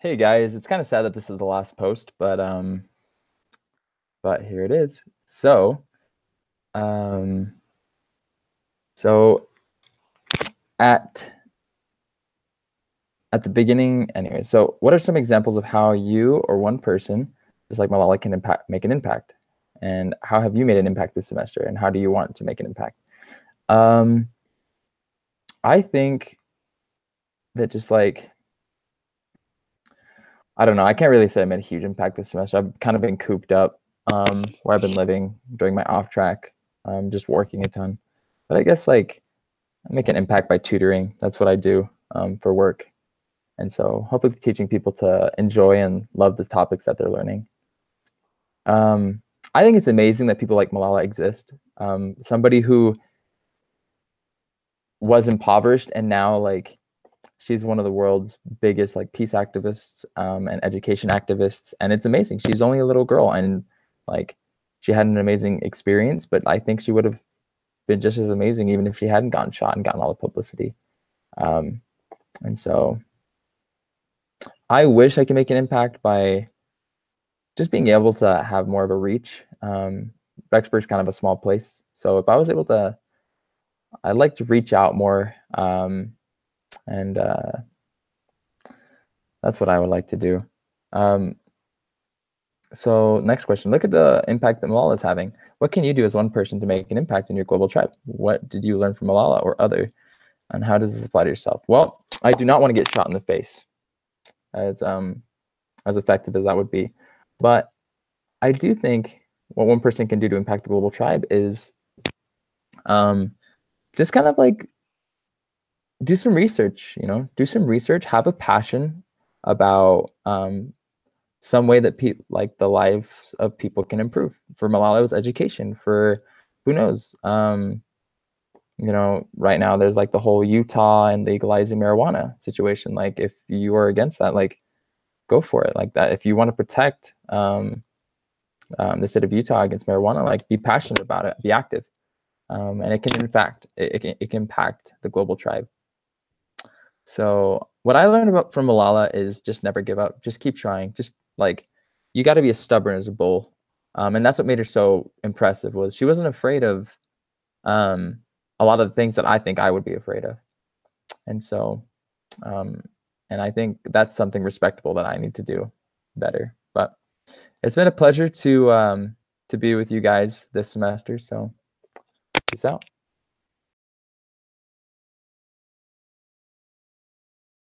Hey guys, it's kind of sad that this is the last post, but um, but here it is. So, um, so at at the beginning, anyway. So, what are some examples of how you or one person, just like Malala, can impact make an impact? And how have you made an impact this semester? And how do you want to make an impact? Um, I think that just like I don't know. I can't really say I made a huge impact this semester. I've kind of been cooped up um, where I've been living, doing my off track, um, just working a ton. But I guess like I make an impact by tutoring. That's what I do um, for work. And so hopefully teaching people to enjoy and love the topics that they're learning. Um, I think it's amazing that people like Malala exist. Um, somebody who was impoverished and now like she's one of the world's biggest like peace activists um, and education activists and it's amazing. She's only a little girl and like she had an amazing experience but i think she would have been just as amazing even if she hadn't gotten shot and gotten all the publicity. Um, and so i wish i could make an impact by just being able to have more of a reach. Um, rexburg's kind of a small place so if i was able to i'd like to reach out more um, and uh, that's what I would like to do. Um, so next question, look at the impact that Malala is having. What can you do as one person to make an impact in your global tribe? What did you learn from Malala or other? And how does this apply to yourself? Well, I do not want to get shot in the face as um as effective as that would be. But I do think what one person can do to impact the global tribe is um just kind of like do some research you know do some research have a passion about um, some way that pe- like the lives of people can improve. For malala was education. For who knows? Um, you know right now there's like the whole utah and legalizing marijuana situation. Like if you are against that like go for it. Like that if you want to protect um, um, the state of utah against marijuana like be passionate about it be active. Um, and it can in fact it, it, can, it can impact the global tribe so what I learned about from Malala is just never give up. Just keep trying. Just like you got to be as stubborn as a bull. Um, and that's what made her so impressive was she wasn't afraid of um, a lot of the things that I think I would be afraid of. And so, um, and I think that's something respectable that I need to do better. But it's been a pleasure to um, to be with you guys this semester. So peace out.